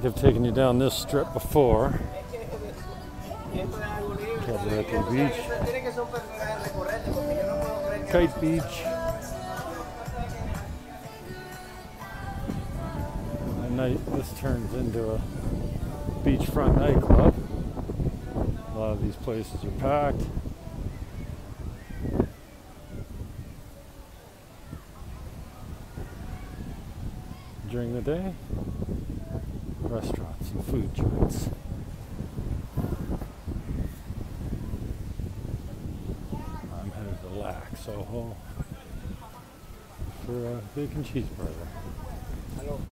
think I've taken you down this strip before. Cabarete Beach, Kite Beach. At night, this turns into a beachfront nightclub. A lot of these places are packed. During the day, restaurants and food joints. I'm headed to Lax Ojo for a bacon cheeseburger.